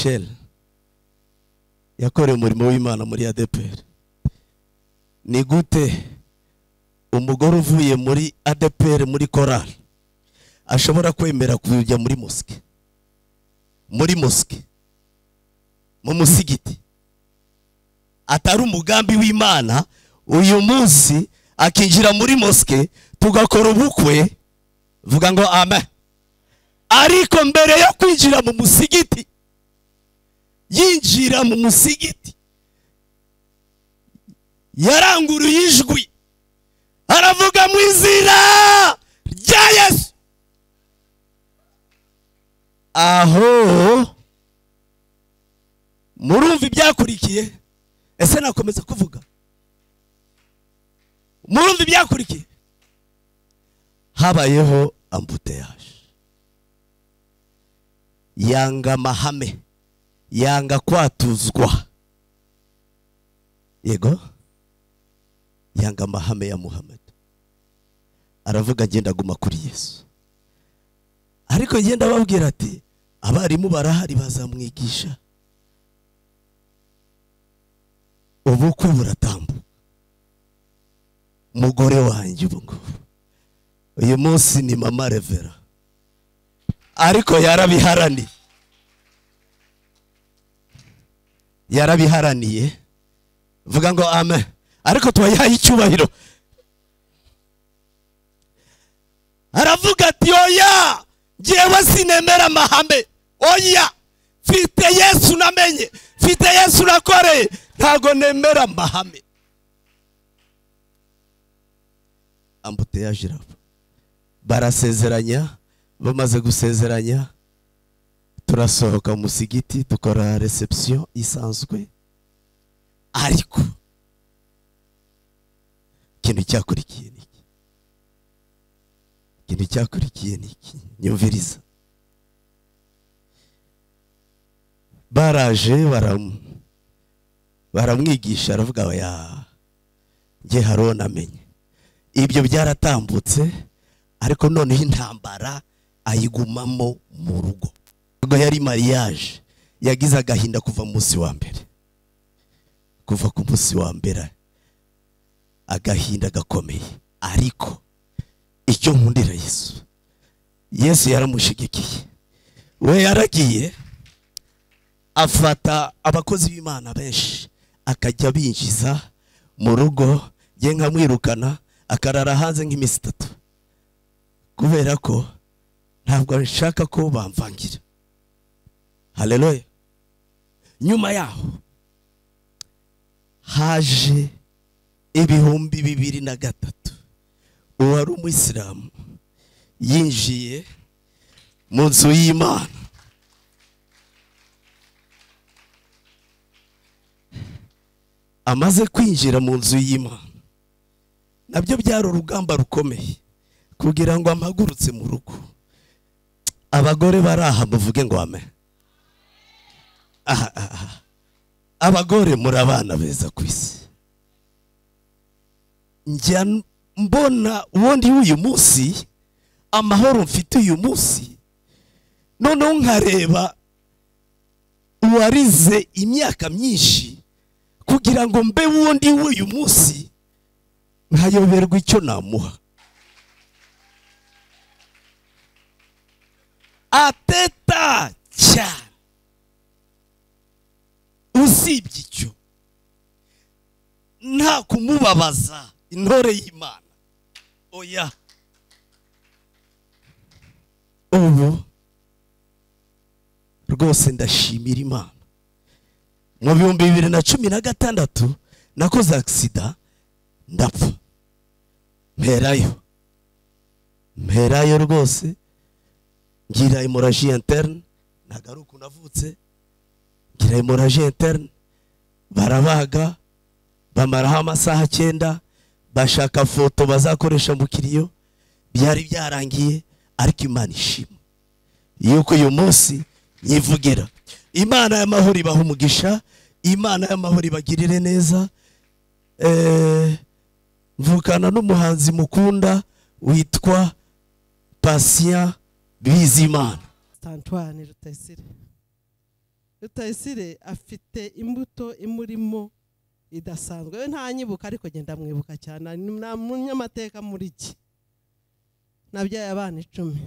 rachel yakorewe umurimo w'imana muri adeperi ni gute umugore uvuye muri adeperi muri korali ashobora kwemera kujya muri mosike muri mosike mu musigiti? Atari umugambi w'imana uyu munsi akinjira muri mosike tugakora ubukwe vuga ngo amen. Ariko mbere yo kwinjira mu musigiti yinjira mu musigiti. Yaranguruye ijwi. Aravuga mu izina rya yesu. Aho murumva ibyakurikiye? Ese nakomeza kuvuga? Murumva ibyakurikiye? Habayeho ambuteyaje yanga amahame. Yanga kwatuzwa. Yego? Yanga amahame ya muhammad. Aravuga agenda aguma kuri yesu. Ariko ngenda ababwira ati abarimu barahari bazamwigisha. Ubukwe buratambuka. Umugore wanjye ubu ngubu. Uyu munsi ni mama revera. Ariko yarabiharaniye yarabiharaniye. Vuga ngo amen. Ariko tubayahe icyubahiro. Aravuga ati oya ngewe sinemera amahame. Oya mfite yesu namenye. Mfite yesu nakoreye ntago nemera amahame. Ambuteyaje iraba barasezeranya bamaze gusezeranya. Turasohoka mu musigiti dukora reception isanzwe ariko ikintu cyakurikiye ni iki? Ikintu cyakurikiye ni iki? Nyumviriza baraje baram- baramwigisha aravuga oya njye hari uwo namenye. Ibyo byaratambutse ariko noneho intambara ayigumamo mu rugo. Ubwo yari mariage. Yagize agahinda kuva mu munsi wa mbere. Kuva ku munsi wa mbere. Agahinda gakomeye. Ariko icyo nkundira yesu. Yesu yaramushigikiye. We yaragiye afata abakozi b'imana benshi akajya binjiza mu rugo ye nkamwirukana akarara hanze nk'iminsi itatu. Kubera ko ntabwo nshaka ko bamvangira. Haleluya nyuma yaho haje ibihumbi bibiri na gatatu. Uwari umuyisilamu yinjiye mu nzu y'imana. Amaze kwinjira mu nzu y'imana. Nabyo byari urugamba rukomeye kugira ngo amagurutse mu rugo. Abagore bari aha muvuge ngo ame abagore muri abana beza ku isi. Njya mbona ubundi w'uyu munsi amahoro mfite uyu munsi noneho nkareba uwarize imyaka myinshi kugira ngo mbe wundi w'uyu munsi nkayoberwa icyo namuha. Ateta cyane usibye icyo. Nta kumubabaza intore y'imana. Oya. Ubu rwose ndashimira imana. Mu bihumbi bibiri na cumi na gatandatu nakoze agisida ndapfa. Mperayo. Mperayo rwose. Ngira hemoragie interne. Ntabwo ari hemoragie interne barabaga bamaraho amasaha cyenda bashaka foto bazakoresha mu kiriyo byari byarangiye ariko imana ishima. Yuko uyu munsi nyivugira. Imana y'amahoro ibaha umugisha imana y'amahoro ibagirire neza Eh, mvukana n'umuhanzi mukunda witwa patient bizimana. Rutayisire afite imbuto imurimo idasanzwe. We ntanyibuka ariko genda mwibuka cyane. Nta munyamateka muri iki? Nabyaye abana icumi.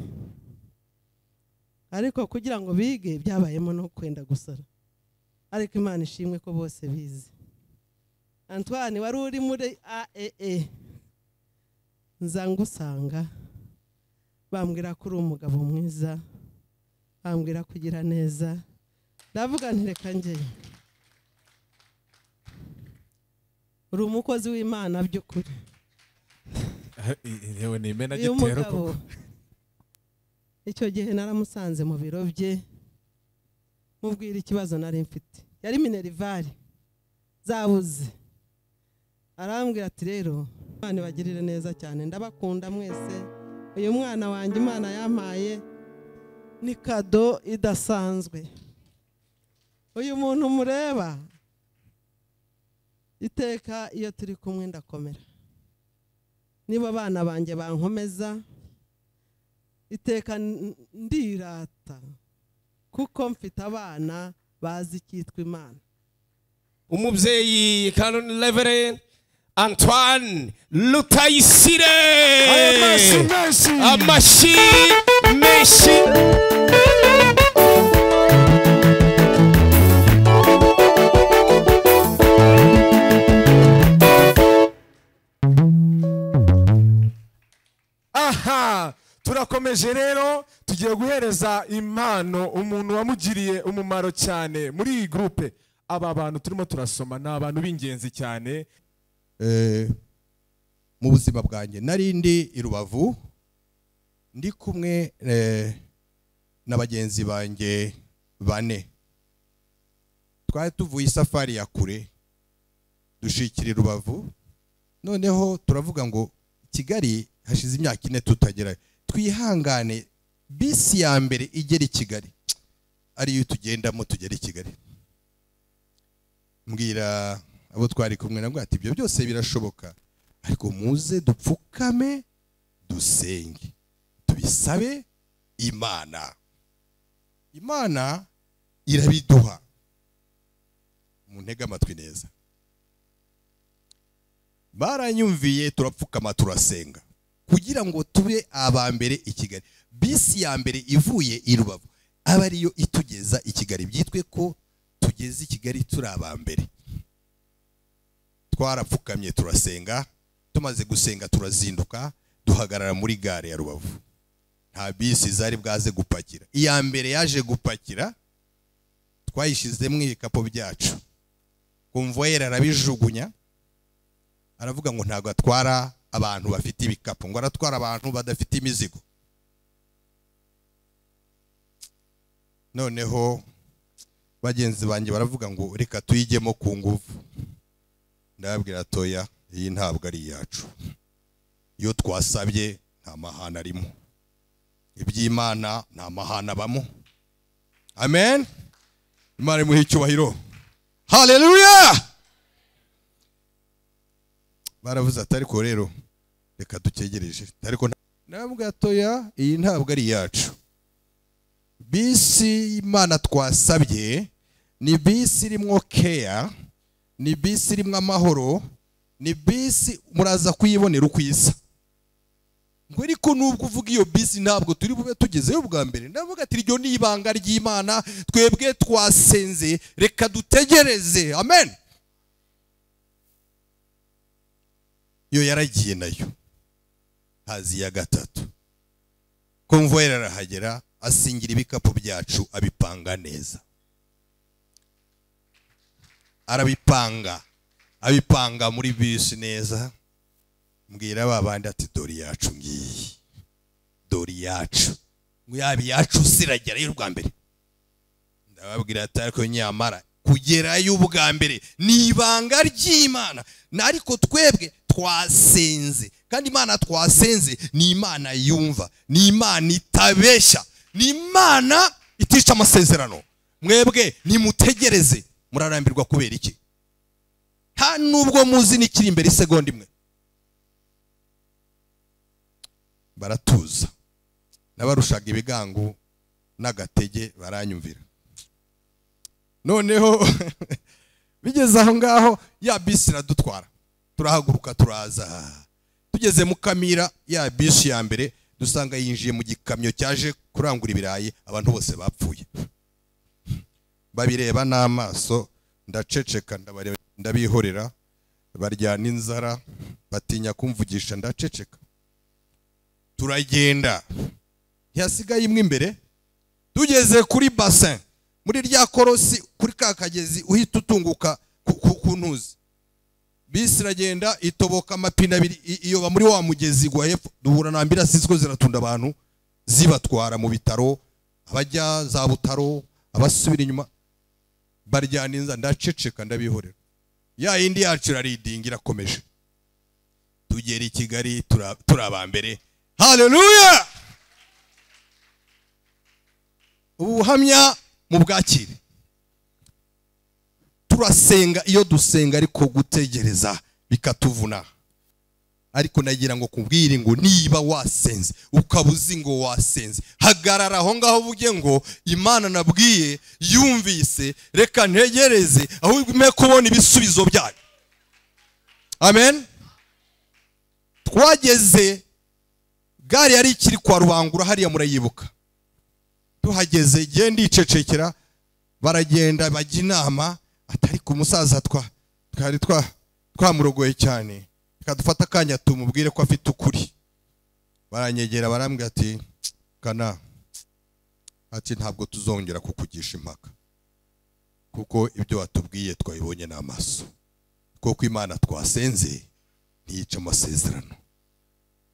Ariko kugira ngo bige byabayemo no kwenda gusara. Ariko imana ishimwe ko bose bize. Antoine wari uri muri aee nza ngusanga. Bambwira ko uri umugabo mwiza. Bambwira kugira neza. Ndavuga nti reka njyewe uri umukozi w'imana by'ukuri. Yewe ni imena mugabo koko? Icyo gihe naramusanze mu biro bye mubwira ikibazo nari mfite. Yari minerivare zabuze. Arambwira ati rero imana ibagirire neza cyane. Ndabakunda mwese. Uyu mwana wanjye imana yampaye. Ni kado idasanzwe. Uyu muntu mureba. Iteka iyo turi kumwe ndakomera. Niba abana banjye bankomeza iteka ndirata kuko mfite abana bazi icyitwa imana. Umubyeyi kanoni reveren antoine lutayisire. Amashyi menshi aha turakomeje rero tugiye guhereza impano umuntu wamugiriye umumaro cyane muri iyi gurupe aba bantu turimo turasoma ni abantu b'ingenzi cyane. Eh, mu buzima bwanjye nari ndi i rubavu ndi kumwe eh, na bagenzi banjye bane. Twari tuvuye isafari ya kure dushikira i rubavu noneho turavuga ngo kigali hashize imyaka ine tutagerayo twihangane bisi ya mbere igera i kigali. Ariyo tugendamo tugera i kigali. Mbwira abo twari kumwe nabwo ati ibyo byose birashoboka. Ariko muze dupfukame dusenge. Tubisabe imana. Imana irabiduha. Muntege amatwi neza. Baranyumviye turapfukama turasenga. Kugira ngo tube aba mbere i kigali. Bisi ya mbere ivuye i rubavu aba ariyo itugeza i kigali. Byitwe ko tugeze i kigali turi aba mbere. Twarapfukamye turasenga tumaze gusenga turazinduka duhagarara muri gare ya rubavu. Nta bisi zari bwaze gupakira. Iya mbere yaje gupakira twayishyizemo ibikapu byacu. Kumvoyeri arabijugunya aravuga ngo ntabwo atwara abantu bafite ibikapu ngo aratwara abantu badafite imizigo. Noneho bagenzi banjye baravuga ngo reka tuyijyemo ku nguvu. Ndababwira toya iyi ntabwo ari iyacu. Iyo twasabye nta mahana arimo. Iby'imana nta mahana abamo. Amen. Imana imuha icyubahiro. Haleluya baravuze ati ariko rero reka dukegereje. Ariko nta- ndababwira toya iyi ntabwo ari iyacu. Bisi imana twasabye ni bisi irimo keya ni bisi irimo amahoro ni bisi muraza kuyibonera uko isa. Ngo ariko nubwo uvuga iyo bisi ntabwo turi bube tugezeyo bwa mbere. Ndavuga ati iryo ni ibanga ry'imana twebwe twasenze. Reka dutegereze. Amen. Iyo yaragiye na yo. Hazi iya gatatu. Konvoyeri arahagera asingira ibikapu byacu abipanga neza. Arabipanga abipanga muri bisi neza. Mbwira ba bandi ati dore iyacu ngiyi dore iyacu. Yaba iyacu siragerayo ubwa mbere. Ndababwira ati ariko nyamara kugerayo ubwa mbere ni ibanga ry'imana. Na ariko twebwe twasenze kandi imana twasenze ni imana yumva ni imana itabeshya ni imana itica amasezerano. Mwebwe nimutegereze murarambirwa kubera iki? Nta nubwo muzi n'ikiri imbere isegonda imwe. Baratuza. N'abarushaga ibigango n'agatege baranyumvira. Noneho bigeze aho ngaho ya bisi iradutwara. Turahaguruka turaza. Tugeze mu kamira ya bisi ya mbere dusanga yinjiye mu gikamyo cyaje kurangura ibirayi abantu bose bapfuye. Babireba n'amaso ndaceceka ndabihorera baryana inzara batinya kumvugisha ndaceceka. Turagenda. Ntihasigaye imwe imbere. Tugeze kuri basin muri rya korosi kuri ka kagezi uhita utunguka ku ntuzi. Bisi iragenda itoboka amapine abiri. Iyoba muri wa mugezi gwa hepfo duhura na ambirasi ziko ziratunda abantu zibatwara mu bitaro abajya za butaro abasubira inyuma baryana inzara. Ndaceceka ndabihorera. Ya yindi yacu iraridinga irakomeje. Tugera i kigali turi aba mbere. Haleluya ubuhamya mu bwakire. Turasenga iyo dusenga ariko gutegereza bikatuvuna. Ariko nagira ngo kubwire ngo niba wasenze ukaba uzi ngo wasenze. Hagarara aho ngaho uvuge ngo imana nabwiye yumvise reka ntegereze ahubwo ime kubona ibisubizo byayo. Amen? Twageze gare yari ikiri kwa rubangura hariya murayibuka. Tuhageze genda icecekera baragenda bajya inama atari ku musaza twa twari twa twamurogoye cyane. Reka dufate akanya tumubwire ko afite ukuri. Baranyegera barambwira ati kana ati ntabwo tuzongera kukugisha impaka. Kuko ibyo watubwiye twabibonye n'amaso. Kuko imana twasenze ntiyica amasezerano.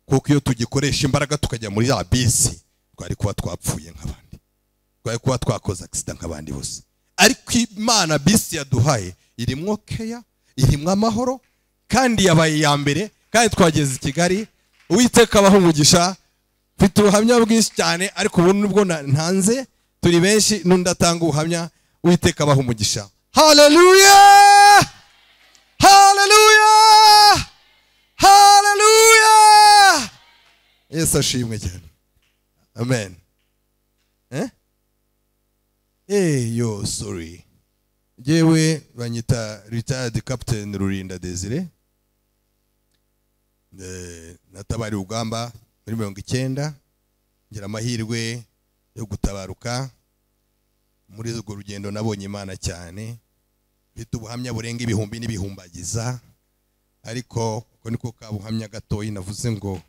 Kuko iyo tugikoresha imbaraga tukajya muri ya bisi twari kuba twapfuye nk'abandi. Twari kuba twakoze agisida nk'abandi bose. Ariko imana bisi yaduhaye. Irimo keya irimo amahoro kandi yabaye iya mbere kandi twageze i kigali. Uwiteka abaho umugisha. Mfite ubuhamya bwinshi cyane ariko ubu ni bwo ntanze. Turi benshi n'undi atanga ubuhamya. Uwiteka abaho umugisha. Haleluya haleluya haleluya yesu ashimwe cyane. Amen. Eh, yo sorry. Jewe banyita retired captain rurinda desire. Eh, natabari ugamba muri mirongo icyenda. Ngira amahirwe yo gutabaruka. Muri urwo rugendo nabonye imana cyane. Mfite ubuhamya burenga ibihumbi n'ibihumbagiza. Ariko uko niko ka buhamya gatoyi navuze ngo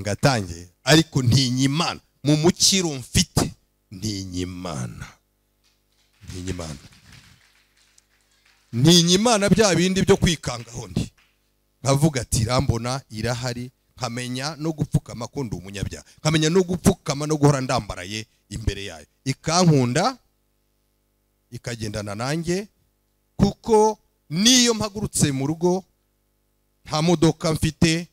ngatange. Ariko ntinya imana mu mukiro mfite ntinya imana ntinya imana ntinya imana bya bindi byo kwikangaho ndi. Nkavuga ati irambona irahari nkamenya no gupfukama ko ndi umunyabyaha. Nkamenya no gupfukama no guhora ndambaraye imbere yayo. Ikankunda ikagendana nanjye kuko niyo mpagurutse mu rugo nta modoka mfite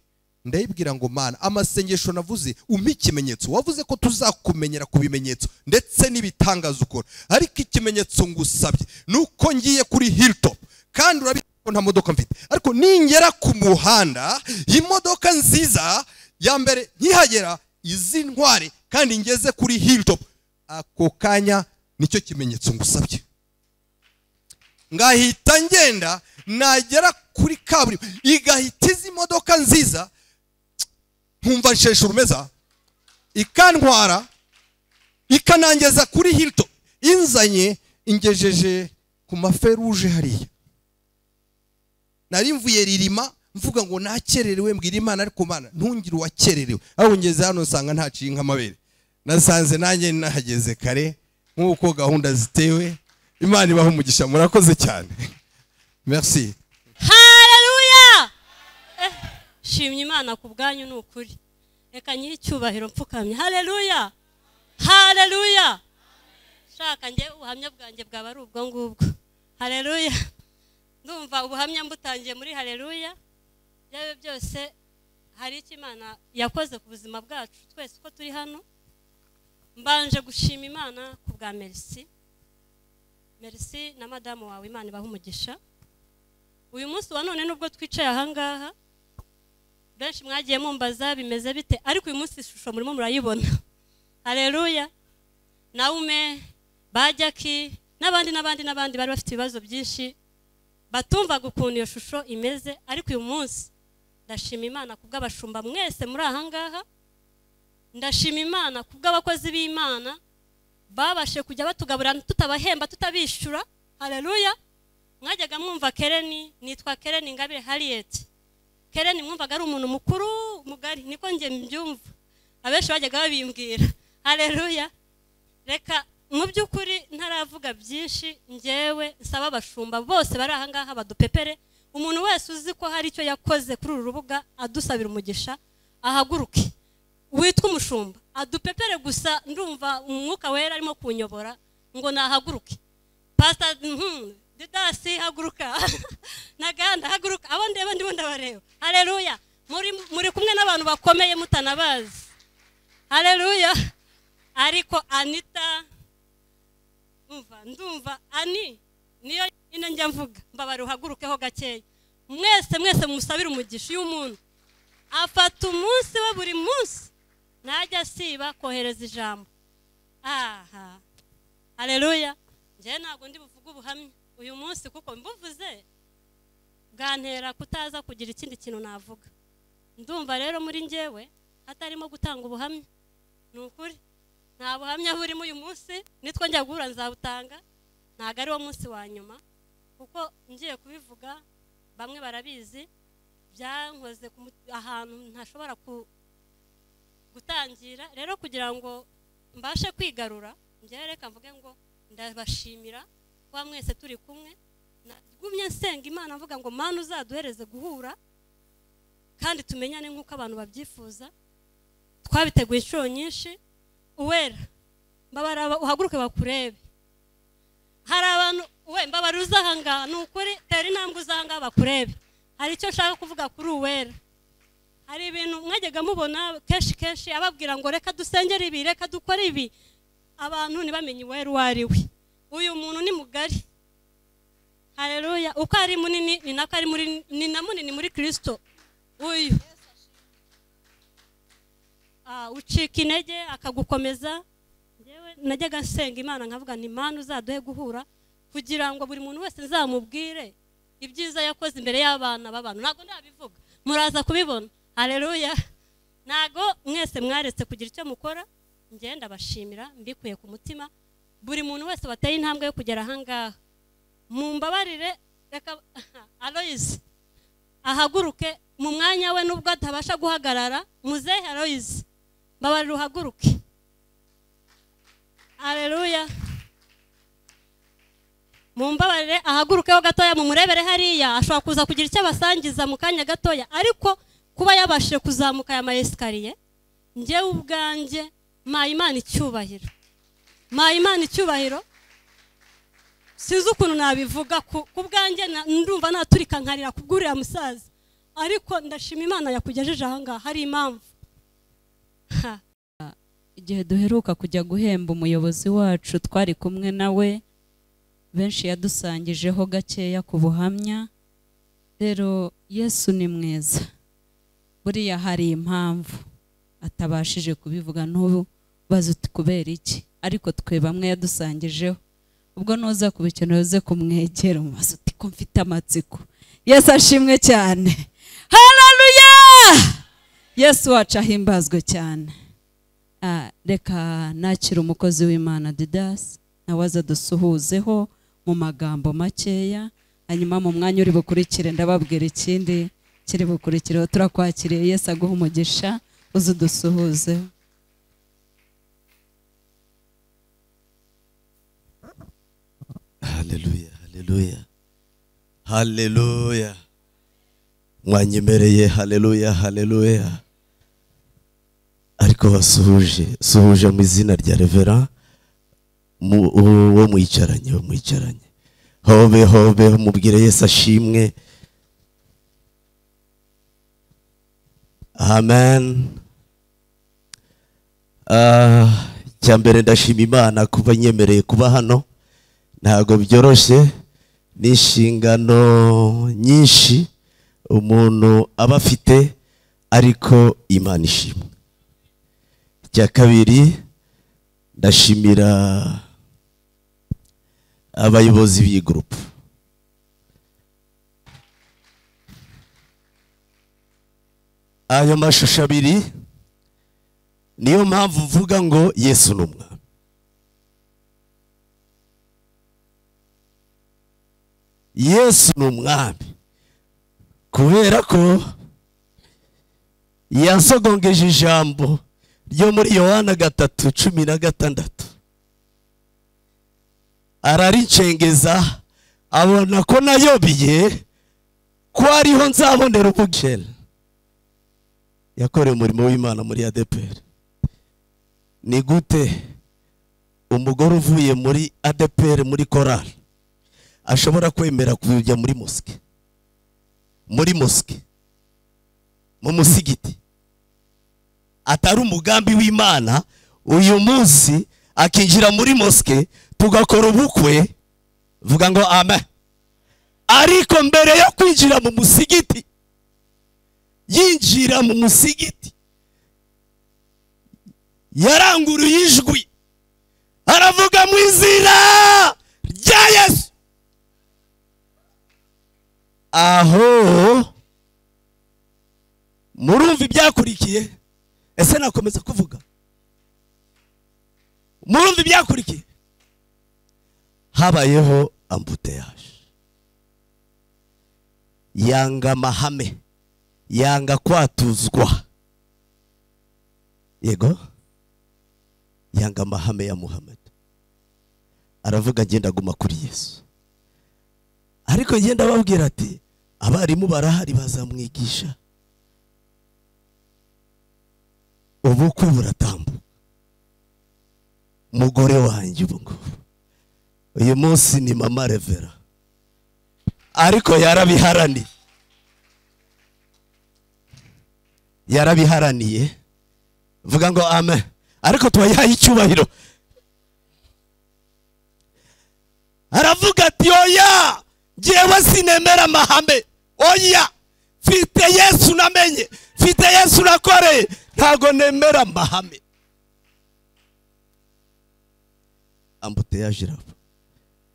ndayibwira ngo mana amasengesho navuze umpe ikimenyetso. Wavuze ko tuzakumenyera ku bimenyetso ndetse n'ibitangaza ukora. Ariko ikimenyetso ngusabye ni uko ngiye kuri hilltop. Kandi urabizi ko nta modoka mfite. Ariko ningera ku muhanda imodoka nziza ya mbere nkihagera izi ntware kandi ngeze kuri hilltop. Ako kanya ni cyo kimenyetso ngusabye. Ngahita ngenda nagera kuri kaburimbo. Igahita izi modoka nziza nkumva nsheshe urumeza. Ikantwara ikanangeza kuri hilto inzanye ingejeje ku maferuje hariya. Nari mvuye ririma mvuga ngo nakererewe mbwira imana ariko mana ntungire uwakererewe. Aho ngeze hano nsanga ntaciye nk'amabere nasanze nanjye nahageze kare nk'uko gahunda zitewe. Imana ibaha umugisha murakoze cyane. Merci haleluya Eh, shimye imana ku bwanyu ni ukuri. Reka nyiri icyubahiro mfukamye haleluya! Haleluya! Shaka njye ubuhamya bwanjye bwaba ari ubwo ngubwo. Haleluya! Ndumva ubuhamya mbutangiye muri haleluya. Ibyo byose hari icyo imana yakoze ku buzima bwacu twese uko turi hano. Mbanje gushima imana ku bwa merisi merisi na madamu wawe imana ibaha umugisha. Uyu munsi wa none nubwo twicaye ahangaha benshi mwagiye mumbaza bimeze bite? Ariko uyu munsi ishusho murimo murayibona. Hareruya nawume bajyaki n'abandi n'abandi n'abandi bari bafite ibibazo byinshi batumvaga ukuntu iyo shusho imeze. Ariko uyu munsi ndashima imana ku bw'abashumba mwese muri aha ngaha ndashima imana ku bw'abakozi b'imana babashe kujya batugaburira tutabahemba tutabishyura hareruya mwajyaga mwumva kereni nitwa kereni ngabire hariyeti kereni mwumvaga ari umuntu mukuru mugari. Niko njye mbyumva. Abenshi bajyaga babimbwira. Hareruya reka mu by'ukuri ntaravuga byinshi. Ngewe nsaba abashumba bose bari aha ngaha badupepere. Umuntu wese uzi ko hari icyo yakoze kuri uru rubuga adusabira umugisha ahaguruke. Witwa umushumba. Adupepere gusa ndumva umwuka wera arimo kunyobora ngo nahaguruke. Pasita didasi haguruka ntaganda haguruka abo ndeba ndimo ndabareba hareruya muri kumwe n'abantu bakomeye mutanabazi. Hareruya ariko anita umva ndumva ani niyo nyine njya mvuga. Mbabare uhagurukeho gakeya. Mwese mwese musabire umugisha iyo umuntu. Afata umunsi we buri munsi ntajya asiba kohereza ijambo. Aha. Hareruya njyewe ntabwo ndi buvuge ubuhamya. Uyu munsi kuko mbuvuze bwantera kutaza kugira ikindi kintu navuga. Ndumva rero muri njyewe hatarimo gutanga ubuhamya. Ni ukuri. Nta buhamya burimo uyu munsi nitwo njya guhura nzabutanga. Ntabwo ari wo munsi wa nyuma. Kuko ngiye kubivuga bamwe barabizi byankoze ahantu ntashobora gutangira. Rero kugira ngo mbashe kwigarura njyewe reka mvuge ngo ndabashimira. Kuba mwese turi kumwe. Nagumye nsenga imana mvuga ngo mpano uzaduhereze guhura kandi tumenyane nk'uko abantu babyifuza. Twabiteguye inshuro nyinshi. Uwera mbabara uhaguruke bakurebe. Hari abantu we mbabara uza ahangaha ni ukuri tera intambwe uza ahangaha bakurebe. Hari icyo nshaka kuvuga kuri uwera. Hari ibintu mwajyaga mubona kenshi kenshi ababwira ngo reka dusengere ibi reka dukore ibi. Abantu ntibamenye uwera uwo ari we. Uyu muntu ni mugari. Hareruya uko ari munini ni nako ari ni na munini muri kirisito uyu. Ucika intege akagukomeza. Najyaga nsenga imana nkavuga ni impano uzaduhe guhura kugira ngo buri muntu wese nzamubwire ibyiza yakoze imbere y'abana b'abantu. Ntabwo ndabivuga. Muraza kubibona. Hareruya ntabwo mwese mwaretse kugira icyo mukora. Ngenda bashimira mbikuye ku mutima. Buri muntu wese wateye intambwe yo kugera ahangaha mumbabarire reka aloyizi ahaguruke mu mwanya we nubwo atabasha guhagarara muzehe aloyizi mbabarire uhaguruke. Hareruya mumbabarire ahagurukeho gatoya mumurebere hariya ashobora kuza kugira icyo abasangiza mu kanya gatoya ariko kuba yabashije kuzamuka aya mayesikariye ngewe ubwanjye mpaye imana icyubahiro. Mpaye imana icyubahiro? Sinzi ukuntu nabivuga ku bwanjye ndumva naturika nkarira kubw'uriya musaza. Ariko ndashima imana yakugejeje ahangaha hari impamvu. Igihe duheruka kujya guhemba umuyobozi wacu twari kumwe nawe benshi yadusangijeho gakeya ku buhamya. Rero yesu ni mwiza. Buriya hari impamvu atabashije kubivuga n'ubu bazi kubera iki? Ariko twe bamwe yadusangijeho. Ubwo nuza kubikenera uze kumwegera umubaza uti ko mfite amatsiko. Yesu ashimwe cyane. Hararuya yesu wacu ahimbazwe cyane. Reka nakira umukozi w'imana didasi nawe aza dusuhuzeho mu magambo makeya hanyuma mu mwanya uri bukurikire ndababwira ikindi kiri bukurikireho turakwakiriye yesu aguha umugisha uze udusuhuzeho. Haleluya haleluya haleluya mwanyemereye haleluya haleluya ariko basuhuje suhuje mu izina rya revera wo mwicaranye wo mwicaranye. Hobe hobe mubwire yesu ashimwe. Amen. Icya mbere ndashima imana kuba nyemereye kuba hano. Ntabwo byoroshye ni inshingano nyinshi umuntu aba afite ariko imana ishimwe. Icya kabiri ndashimira abayobozi b'iyi gurupe ayo mashusho abiri niyo mpamvu mvuga ngo yesu ni umwami yesu ni umwami. Kubera ko yasogongeje ijambo ryo muri yohana gatatu cumi na gatandatu. Araricengeza abona ko nayobiye ko ariho nzabonera ubugeni. Yakorewe umurimo w'imana muri adeperi. Ni gute umugore uvuye muri adeperi muri korali? Ashobora kwemera kujya muri mosike muri mosike mu musigiti. Atari umugambi w'imana uyu munsi akinjira muri mosike tugakora ubukwe vuga ngo amen. Ariko mbere yo kwinjira mu musigiti yinjira mu musigiti. Yaranguruye ijwi aravuga mu izina rya yesu. Aho murumva ibyakurikiye ese nakomeza kuvuga? Murumva ibyakurikiye? Habayeho ambuteyaje yanga amahame yanga kwatuzwa. Yego? Yanga amahame ya muhammad. Aravuga ngenda aguma kuri yesu. Ariko ngenda ababwira ati abarimu barahari bazamwigisha ubukwe buratambuka. Umugore wanjye ubu ngubu uyu munsi ni mama revera. Ariko yarabiharaniye. Yarabiharaniye. Vuga ngo amen. Ariko tubayaye icyubahiro. Aravuga ati oya! Ngewe sinemera amahame. Oya! Mfite yesu namenye mfite yesu nakoreye ntago nemera amahame ambuteyaje iraba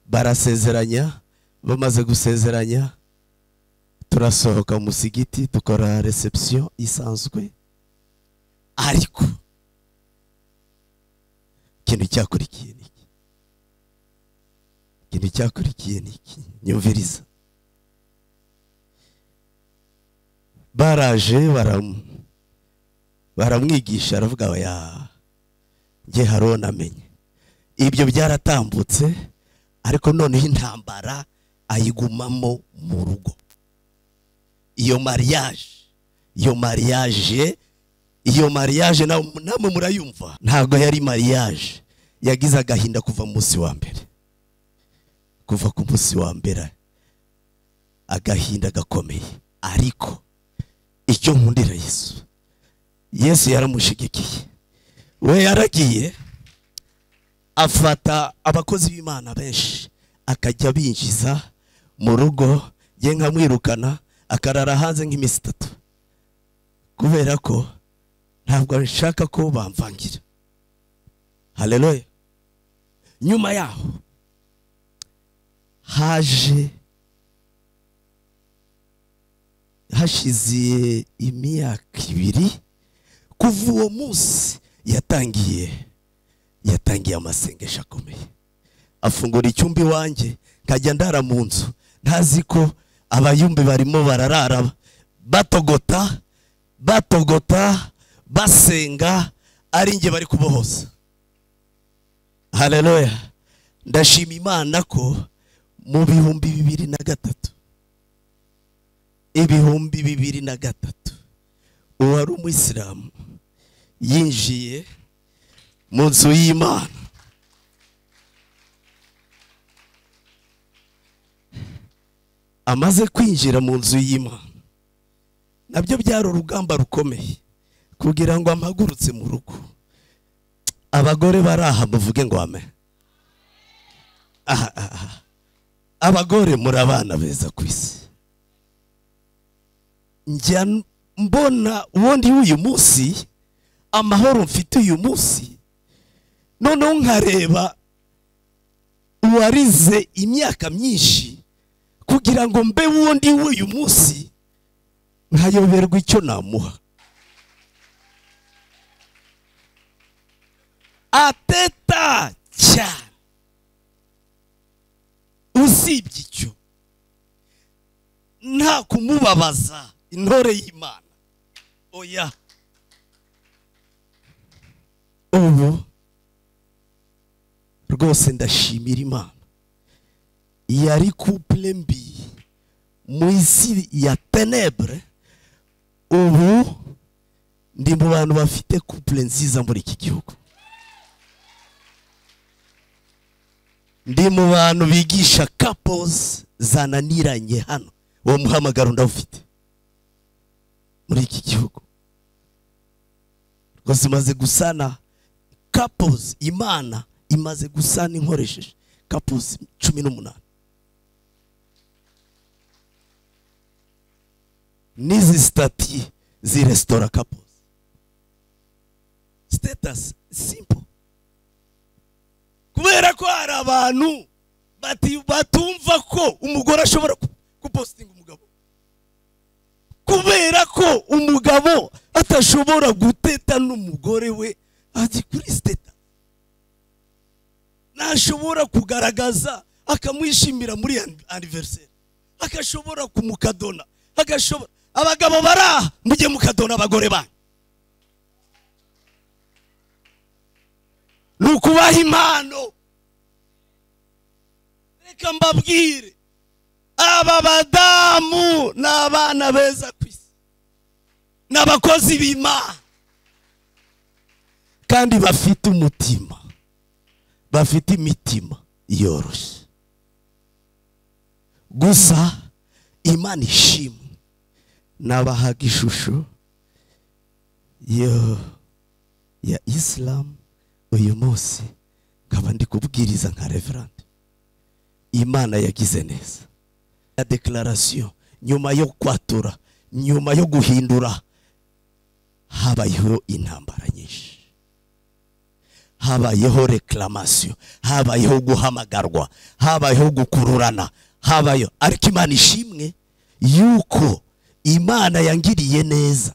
barasezeranya bamaze gusezeranya. Turasohoka mu musigiti dukora reception isanzwe. Ariko ikintu cyakurikiye ni iki? Ikintu cyakurikiye ni iki? Nyumviriza. Baraje baram- baramwigisha aravuga ya njye hariho namenye. Ibyo byaratambutse ariko noneho intambara ayigumamo mu rugo. Iyo mariage iyo mariage iyo mariage na- namwe murayumva. Ntabwo yari mariage yagize agahinda kuva mu munsi wa mbere. Kuva ku munsi wa mbere agahinda gakomeye. Ariko icyo nkundira yesu. Yesu yaramushigikiye we yaragiye afata abakozi b'imana benshi akajya binjiza mu rugo ye nkamwirukana akarara hanze nk'iminsi itatu. Kubera ko ntabwo nshaka ko bamvangira. Haleluya nyuma yaho haje hashize imyaka ibiri kuva uwo munsi yatangiye yatangiye amasengesho akomeye. Afungura icyumba iwanjye nkajya ndara mu nzu. Ntazi ko abayumbi barimo bararara. Batogota batogota basenga ari njye bari kubohoza. Haleluya ndashima imana ko mu bihumbi bibiri na gatatu ibihumbi bibiri na gatatu. Uwari umuyisilamu yinjiye mu nzu y'imana. Amaze kwinjira mu nzu y'imana. Nabyo byari urugamba rukomeye kugira ngo amagurutse mu rugo. Abagore bari aha muvuge ngo ame abagore muri abana beza ku isi. Njya mbona ubundi w'uyu munsi amahoro mfite uyu munsi. Noneho nkareba warize imyaka myinshi kugira ngo mbe wundi w'uyu munsi nkayoberwa icyo namuha. Ateta cyane. Usibye icyo. Nta kumubabaza. Intore y'imana oya. Ubu rwose ndashimira imana. Yari couple mbi mu isi ya tenebre ubu ndi mu bantu bafite couple nziza muri iki gihugu. Ndi mu bantu bigisha couples zananiranye hano. Uwo muhamagaro ndawufite. Muri iki gihugu. Rwose imaze gusana couples imana imaze gusana inkoresheje couples cumi n'umunani. N'izi stati ziresitora couples. Status simple. Kubera ko hari abantu batumva ko umugore ashobora gupositinga kubera ko umugabo atashobora guteta n'umugore we ati kuri siteta ntashobora kugaragaza akamwishimira muri an- anniversaire. Agashobora kumukadona. Agashobora abagabo bari aha mujye mukadona abagore banyu. Ni ukubaha impano. Reka mbabwire. Aba badamu ni abana beza ku isi. Ni abakozi b'imana. Kandi bafite umutima. Bafite imitima yoroshye. Gusa imana ishimwe. Nabahaga ishusho yo ya isilamu uyu munsi. Nkaba ndi kubwiriza nka reverande imana yagize neza. Ya dekararasiyo nyuma yo kwatura nyuma yo guhindura habayeho intambara nyinshi. Habayeho reklamatio habayeho guhamagarwa habayeho gukururana habayeho ariko imana ishimwe yuko imana yangiriye neza.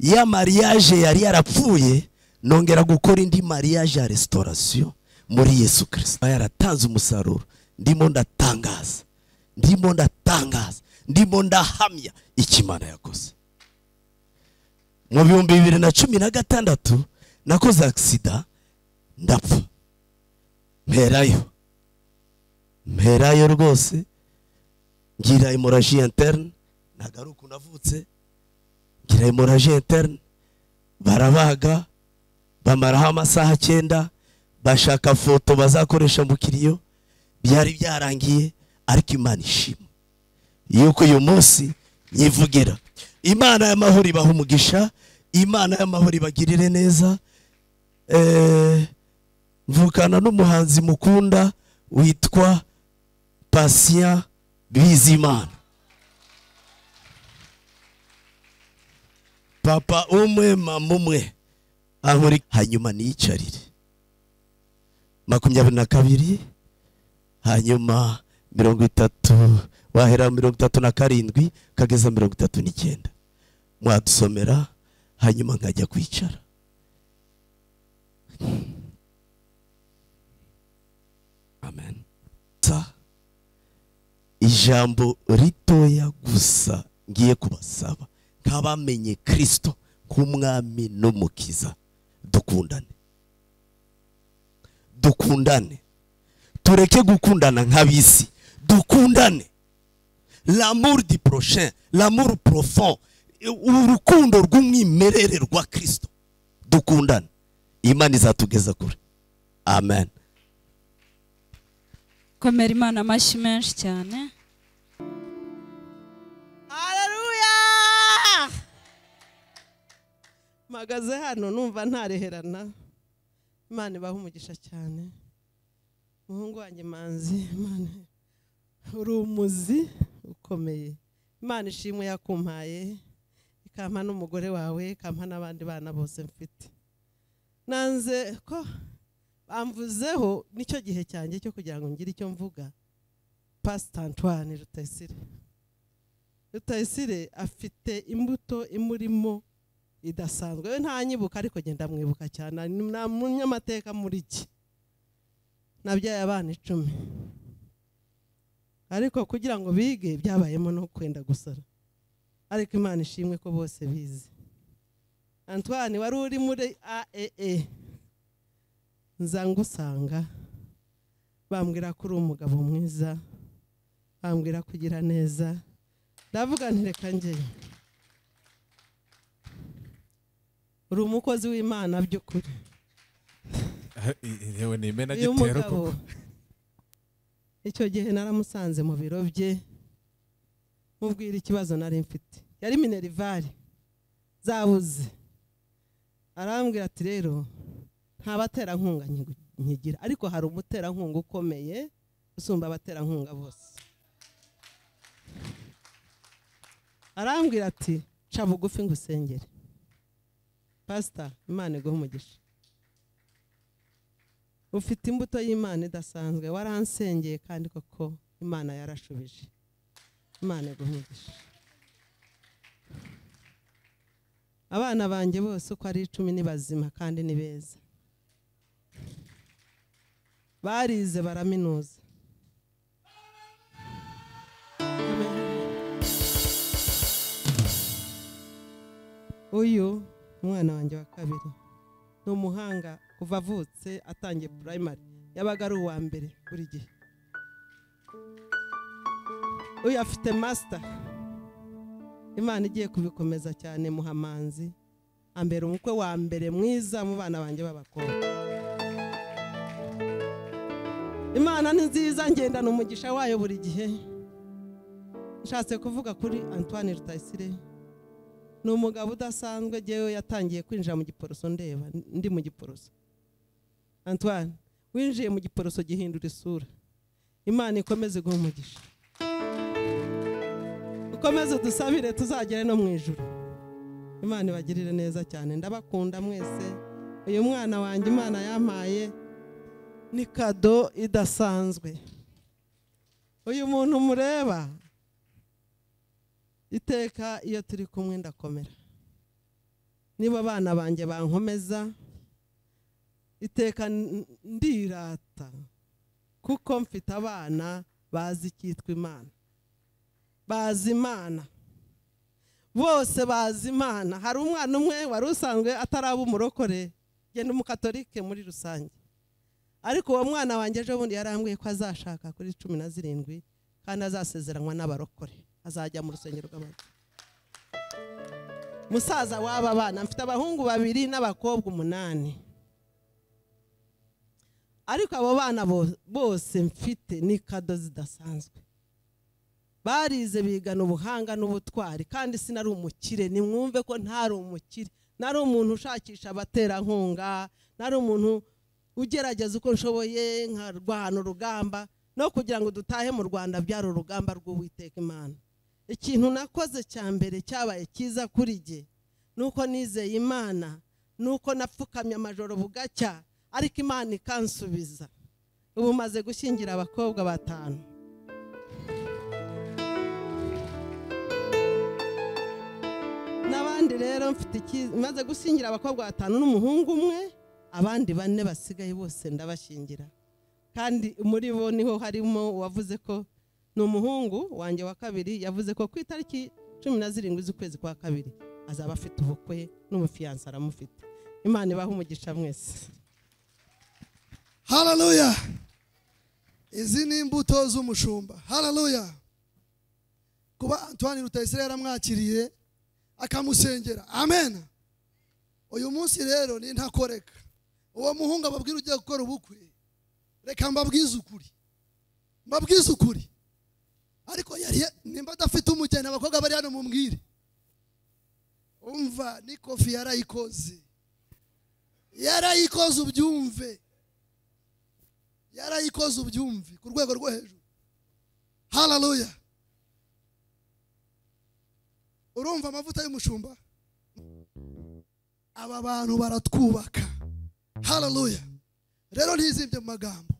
Ya mariage yari yarapfuye nongera gukora indi mariage ya restauration muri yesu kirisito yaratanze umusaruro. Ndimo ndatangaza. Ndimo ndatangaza. Ndimo ndahamya icyo imana yakoze. Mu bihumbi bibiri na cumi na gatandatu nakoze agisida ndapfa. Mperayo. Mperayo rwose. Ngira hemoragie interne. Ntabwo ari ukuntu navutse ngira hemoragie interne. Barabaga. Bamaraho amasaha cyenda bashaka foto bazakoresha mu kiriyo byari byarangiye ariko imana ishima. Yuko uyu munsi nyivugira. Imana y'amahoro ibaha umugisha imana y'amahoro ibagirire neza. Eh, mvukana n'umuhanzi mukunda witwa patient bizimana. Papa umwe mama umwe. Ahuri hanyuma niyicarire. Makumyabiri na kabiri hanyuma mirongo itatu wahera mirongo itatu na karindwi kageza mirongo itatu n'icyenda. Mwadusomera hanyuma nkajya kwicara. Amen. Ijambo ritoya gusa ngiye kubasaba. Nk'abamenye kirisito nk'umwami n'umukiza dukundane. Dukundane. Tureke gukundana nk'ab'isi. Dukundane. L'amour du prochain l'amour profond urukundo rw'umwimerere rwa kirisito dukundane. Imana izatugeza kure. Amen. Komera imana amashyi menshi cyane. Haleluya mpagaze hano numva ntareherana. Imana ibaha umugisha cyane. Umuhungu wanjye manzi imana uri umuzi ukomeye. Imana ishimwe yakumpaye ikampa n'umugore wawe ikampa n'abandi bana bose mfite. Nanze ko bamvuzeho ni cyo gihe cyanjye cyo kugira ngo ngire icyo mvuga. Pasita antoine rutayisire. Rutayisire afite imbuto imurimo idasanzwe. We ntanyibuka ariko genda mwibuka cyane. Ni munyamateka muri iki. Nabyaye abana icumi. Ariko kugira ngo bige byabayemo no kwenda gusara. Ariko imana ishimwe ko bose bize. Antoine wari uri muri aee nza ngusanga. Bambwira ko uri umugabo mwiza. Bambwira kugira neza. Ndavuga nti reka njyewe uri umukozi w'imana by'ukuri. yewe ni imena mugabo. koko? Icyo gihe naramusanze mu biro bye mubwira ikibazo nari mfite. Yari minerivare zabuze. Arambwira ati rero nta baterankunga nkigira ariko hari umuterankunga ukomeye usumba abaterankunga bose. Arambwira ati ca bugufi ngo usengere pasita imana iguhe umugisha. Ufite imbuto y'imana idasanzwe waransengeye kandi koko imana yarashubije. Imana iguhe umugisha abana banjye bose uko ari icumi ni bazima kandi ni beza. Barize baraminuza. Uyu umwana wanjye wa kabiri ni umuhanga kuva avutse atangiye purayimari yabaga ari uwa mbere buri gihe. Uyu afite masita imana igiye kubikomeza cyane muhamanzi ambera umukwe wa mbere mwiza mu bana banjye b'abakobwa. Imana ni nziza ngendana umugisha wayo buri gihe. Nshatse kuvuga kuri antoine rutayisire. Ni umugabo udasanzwe ngewe yatangiye kwinjira mu giporoso ndeba. Ndi mu giporoso. Antoine winjiye mu giporoso gihindura isura. Imana ikomeze iguhe umugisha. Ukomeze udusabire tuzagere no mu ijoro imana ibagirire neza cyane. Ndabakunda mwese. Uyu mwana wanjye imana yampaye ni kado idasanzwe. Uyu muntu mureba. Iteka iyo turi kumwe ndakomera. Niba abana banjye bankomeza. Iteka ndirata kuko mfite abana bazi icyitwa imana. Bazi imana. Bose bazi imana. Hari umwana umwe wari usanzwe ataraba umurokore genda umukatolike muri rusange. Ariko uwo mwana wanjye ejo bundi yarambwiye ko azashaka kuri cumi na zirindwi kandi azasezeranywa n'abarokore. Azajya mu rusengero rw'abantu musaza w'aba bana mfite abahungu babiri n'abakobwa umunani. Ariko abo bana bo- bose mfite ni kado zidasanzwe barize bigana ubuhanga n'ubutwari kandi sinari umukire. Nimwumve ko ntari umukire. Nari umuntu ushakisha abaterankunga nari umuntu ugerageza uko nshoboye nkarwana urugamba no kugira ngo dutahe mu rwanda byari urugamba rw'uwiteka imana. Ikintu nakoze cya mbere cyabaye cyiza kuri jye ni uko nizeye imana ni uko napfukamye amajoro bugacya ariko imana ikansubiza. Ubu maze gushyingira abakobwa batanu. N'abandi rero mfite maze gushyingira abakobwa batanu n'umuhungu umwe abandi bane basigaye bose ndabashyingira. Kandi muri bo ni ho harimo uwavuze ko ni umuhungu wanjye wa kabiri yavuze ko ku itariki cumi na zirindwi z'ukwezi kwa kabiri azaba afite ubukwe n'umufiyanse aramufite. Imana ibaha umugisha mwese. Hararuya izi ni imbuto z'umushumba. Hararuya kuba antoine rutayisire yaramwakiriye akamusengera. Amen. Uyu munsi rero ni ntakoreka. Uwo muhungu ababwira ugiye gukora ubukwe. Reka mbabwize ukuri. Mbabwize ukuri. Ariko yari nimba adafite umugeni abakobwa bari hano mumbwire. Umva ni kofi yarayikoze. Yarayikoze ubyumve. Yarayikoze ubyumve ku rwego rwo hejuru. Hararuya urumva amavuta y'umushumba? Aba bantu baratwubaka. Hararuya rero ntizimbye mu magambo.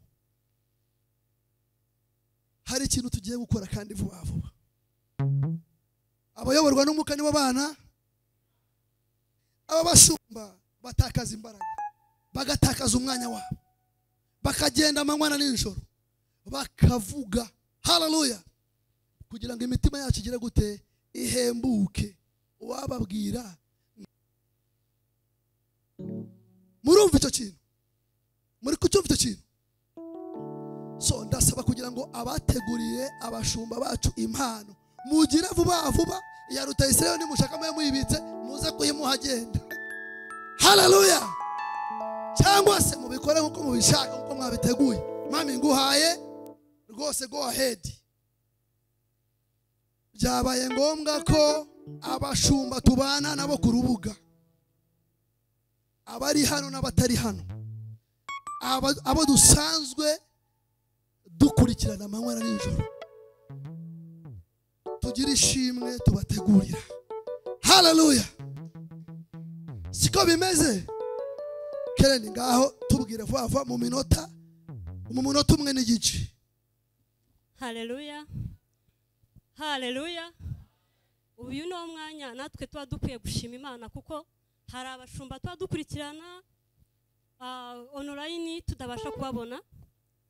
Hari ikintu tugiye gukora kandi vuba vuba. Abayoborwa n'umwuka nibo bana. Aba bashumba batakaza imbaraga bagatakaza umwanya wabo. Bakagenda amanywa na nijoro bakavuga haleluya kugira ngo imitima yacu igire gute? Ihembuke. Uwababwira murumva icyo kintu? Muri kucyumva icyo kintu? So ndasaba kugira ngo abateguriye abashumba bacu impano mugire vuba vuba. Iya rutayisire nimushaka mube muyibitse muze kuyimuha agenda haleluya cyangwa se mubikore nk'uko mubishaka. Mwabiteguye. Mami nguhaye rwose go ahead. Byabaye ngombwa ko abashumba tubana nabo ku rubuga. Abari hano n'abatari hano. Abo dusanzwe dukurikirana amanywa na nijoro. Tugire ishimwe tubategurira. Haleluya siko bimeze? Kereni ngaho tubwire vuba vuba mu minota mu munota umwe n'igice. Haleluya haleluya uyu ni wo mwanya natwe tuba dukwiye gushima imana kuko hari abashumba tuba dukurikirana ah, onorayini tudabasha kubabona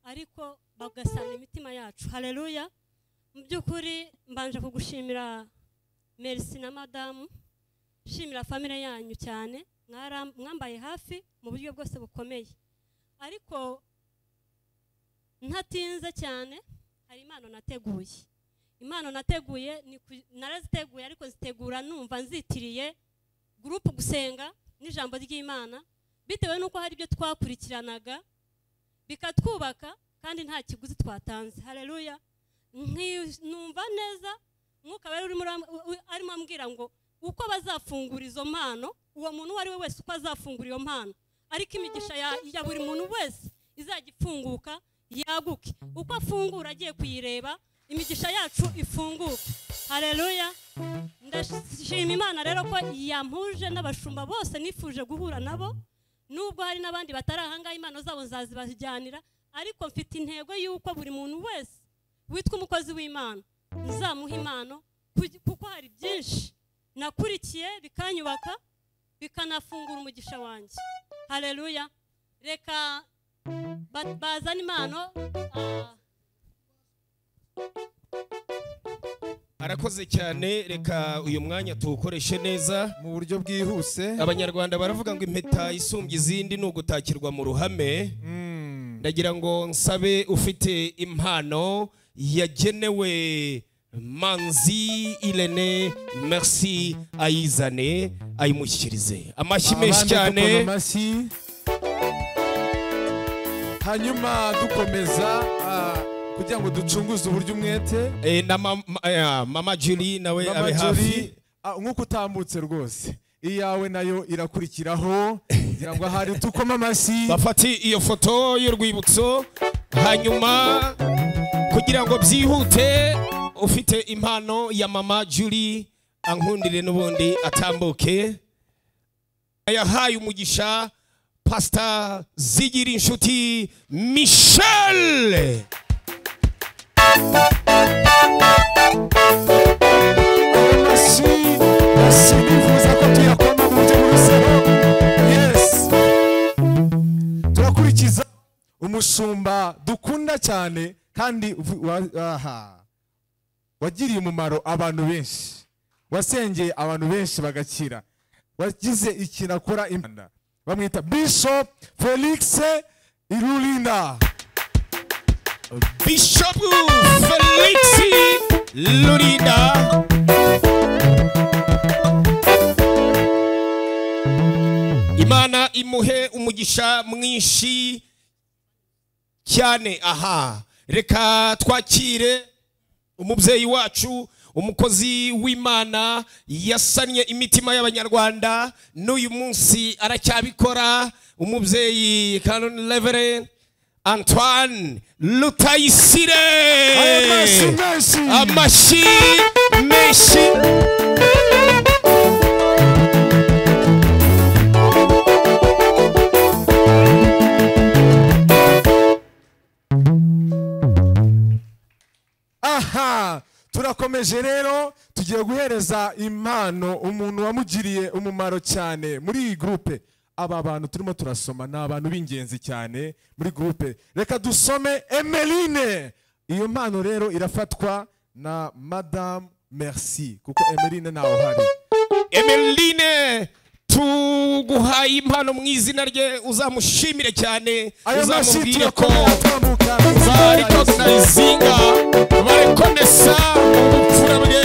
ariko bagasana imitima yacu. Haleluya mu by'ukuri mbanje kugushimira merisi na madamu nshimira famire yanyu cyane. Mwambaye hafi mu buryo bwose bukomeye. Ariko ntatinze cyane hari impano nateguye. Impano nateguye naraziteguye ariko zitegura numva nzitiriye gurupe gusenga n'ijambo ry'imana bitewe n'uko hari ibyo twakurikiranaga bikatwubaka kandi nta kiguzi twatanze. Haleluya Nki- numva neza mwuka wera urimo arimo ambwira ngo uko bazafungura izo mpano uwo muntu uwo ari we wese uko azafungura iyo mpano. Ariko imigisha ya, buri muntu wese izajya ifunguka yaguke. Uko afungura agiye kuyireba imigisha yacu ifunguke. Haleluya. Ndashima imana rero ko yampuje n'abashumba bose nifuje guhura nabo nubwo hari n'abandi batari ahangaha impano zabo nzazibajyanira ariko mfite intego y'uko buri muntu wese witwa umukozi w'imana nzamuha impano kuko hari byinshi nakurikiye bikanyubaka bikanafungura umugisha wanjye. Haleluya. Reka ba- bazane impano. Ah, arakoze cyane. Reka uyu mwanya tuwukoreshe neza. Mu buryo bwihuse. Abanyarwanda baravuga ngo impeta isumbya izindi ni ugutakirwa mu ruhame. Mm. ndagira ngo nsabe ufite impano yagenewe manzi irene merci ayizane ayimushyikirize amashyi menshi cyane hanyuma dukomeza ah, kugira ngo ducunguze uburyo umwete. Eh, na mama, eh, mama julie nawe abe hafi. ah, nk'uko utambutse rwose. Iyawe na yo irakurikiraho kugira ngo ahari tukome amashyi. Bafate iyo foto y'urwibutso. Hanyuma kugira ngo byihute ufite impano ya mama julie ankundire n'ubundi atambuke. Yahaye umugisha pasita zigira inshuti yes. Turakurikiza umushumba dukunda cyane kandi aha. Wagiriye umumaro abantu benshi wasengeye abantu benshi bagakira. Wagize ikintu akora imana bamwita bishop felix irulinda. Bishop felix lurida imana imuhe umugisha mwinshi cyane. Aha. Reka twakire. Umubyeyi wacu umukozi w'imana yasannye imitima y'abanyarwanda. N'uyu munsi aracyabikora. Umubyeyi canon levere antoine lutayisire. Amashyi menshi turakomeje rero tugiye guhereza impano umuntu wamugiriye umumaro cyane muri iyi gurupe aba bantu turimo turasoma ni abantu b'ingenzi cyane muri groupe. Reka dusome emeline. Iyo mpano rero irafatwa na madame merci kuko emeline ntawe uhari emeline tuguhaye impano mu izina rye uzamushimire cyane uzamubwire ko barikonayizinga barekonesa ubupfura bwe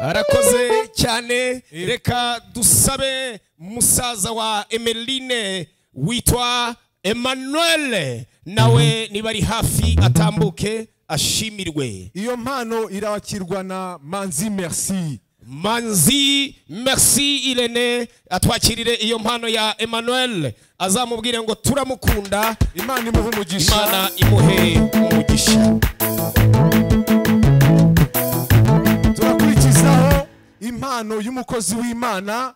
arakoze cyane reka dusabe musaza wa emeline witwa emmanuel nawe niba ari hafi atambuke ashimirwe. Iyo mpano irakirwa na manzi merci. Manzi merci irene atwakirire iyo mpano ya emmanuel. Azamubwire ngo turamukunda. Imana imuha umugisha. Imana imuhe umugisha. Turakurikizaho impano y'umukozi w'imana.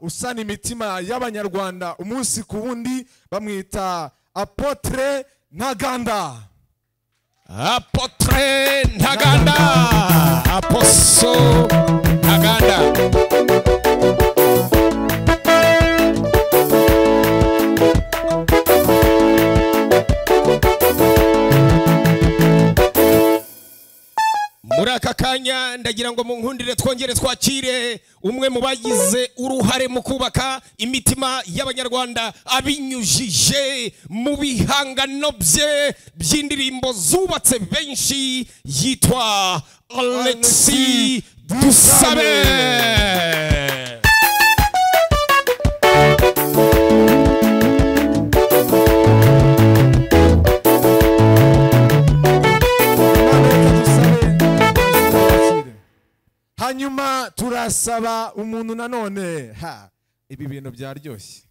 Usana imitima y'abanyarwanda umunsi ku wundi bamwita apotre ntaganda. Apotre ntaganda. Aposo ntaganda muri aka kanya ndagira ngo mu nkundire twongere twakire umwe mu bagize uruhare mu kubaka imitima y'abanyarwanda abinyujije mu bihangano bye by'indirimbo zubatse benshi yitwa alexi dusabe. Hanyuma turasaba umuntu nanone. Ha ibi bintu byaryoshye.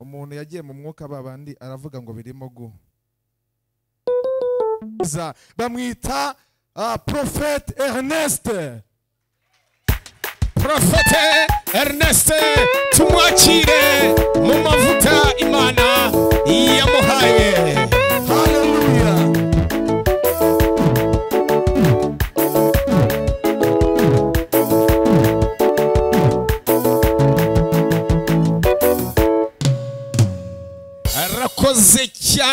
Umuntu yagiye mu mwuka babandi aravuga ngo birimo gu. Bamwita ah, prophète ernest. Profete ernest tumwakire mu mavuta imana yamuhaye. Haleluya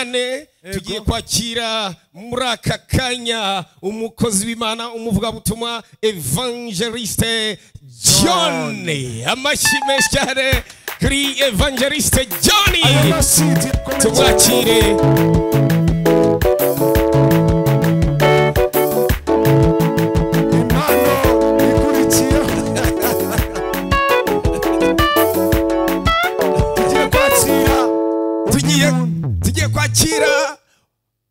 cyane tugiye kwakira muri aka kanya umukozi w'imana umuvugabutumwa evangeliste john. Amashyi menshi cyane kuri evangeliste john. Tumwakire kwakira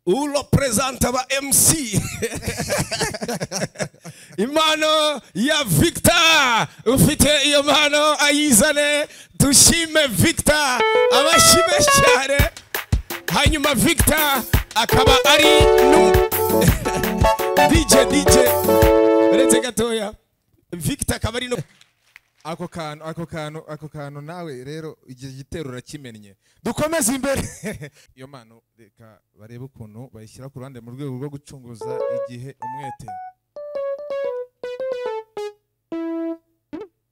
ulo presenta ba mc imano ya victor. Ufite iyo mpano ayizane. Dushime victor. Abashime cyane. Hanyuma victor akaba ari nu- dj dj uretse gatoya victor akaba ari nu- ako kantu ako kantu ako kantu nawe rero igihe gitero urakimennye dukomeze imbere. Iyo mpano reka barebe ukuntu bayishyira ku ruhande mu rwego rwo gucunguza igihe umwete.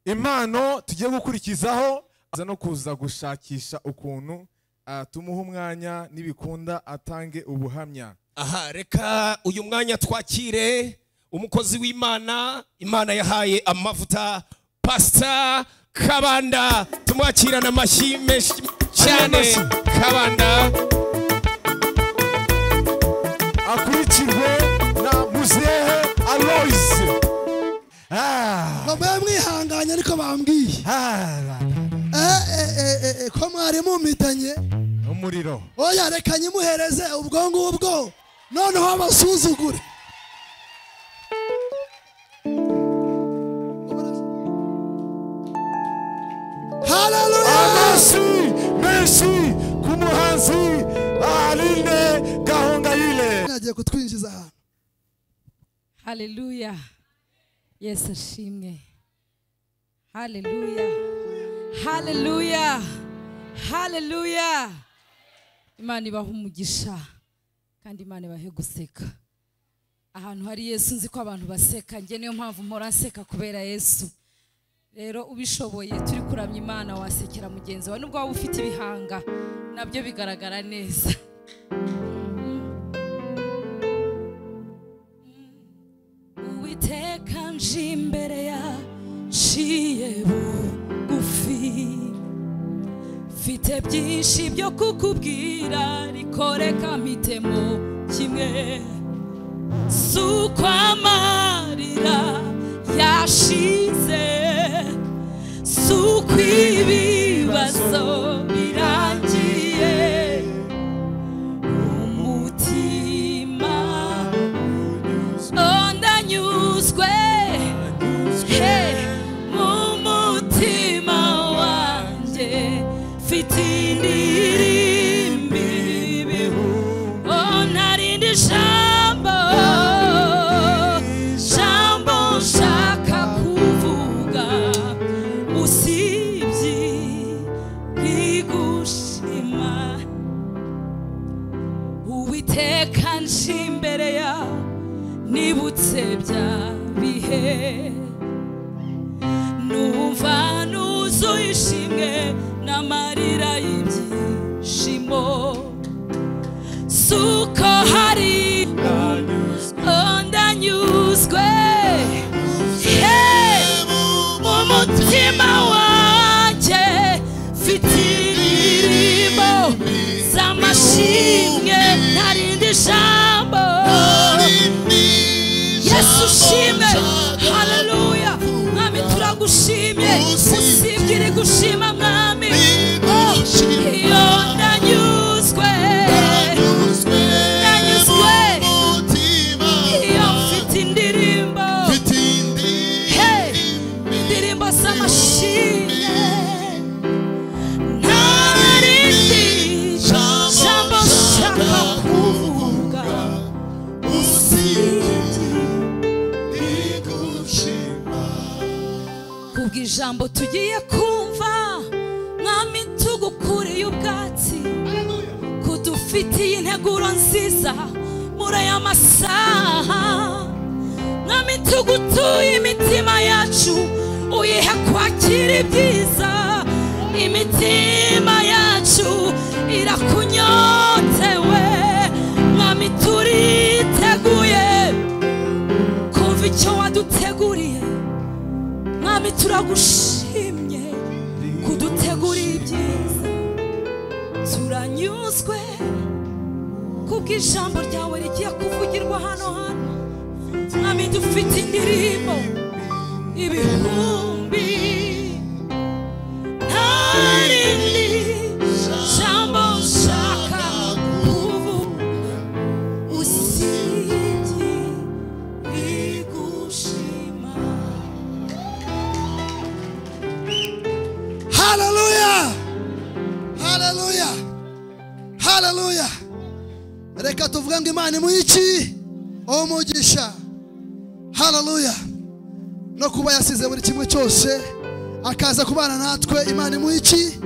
Impano tugiye gukurikizaho aza no kuza gushakisha ukuntu ah, tumuha umwanya nibikunda atange ubuhamya. Aha reka uyu mwanya twakire. Umukozi w'imana imana yahaye amavuta pasita kabanda tumwakirana amashyi menshi cyane. Kabanda. Akurikirwe na muzehe aloise ah, mube mwihanganye ariko bambwiye. Ah, Eh, eh, eh, ko mwari mumitanye? Umuriro. Oya reka nyimuhereze ubwo. Ngubwo noneho abasuzugure menshi ku muhanzi aline gahongayire agiye kutwinjiza. Ahantu haleluya yesu ashimwe. Haleluya haleluya haleluya imana ibaha umugisha kandi imana ibahe guseka. Ahantu hari yesu nzi ko abantu baseka. Njye niyo mpamvu mpora nseka kubera yesu. Rero ubishoboye turi kuramya imana wasekera mugenzi wawe nubwo waba ufite ibihanga na byo bigaragara neza. Uwiteka nje imbere yaciye bugufi. Mfite byinshi byo kukubwira ariko reka mpitemo kimwe. Si uko amarira yashize. Si uko kubw'ijambo tugiye kumva mwami tugukuriye ubwatsi kudufitiye integuro nziza muri aya masaha. Mwami tugutuye imitima yacu uyihe kwakira ibyiza. Imitima yacu irakunyotewe mwami turiteguye kumva icyo waduteguriye mwami turagushimye kudutegurira ibyiza. Turanyuzwe kubw'ijambo ryawe rigiye kuvugirwa hano hano. Mwami dufite indirimbo ibihumbi haleluya no kuba yasize buri kimwe cyose akaza kubana natwe. Imana imuha iki?